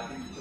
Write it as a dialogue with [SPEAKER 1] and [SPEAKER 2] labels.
[SPEAKER 1] alguien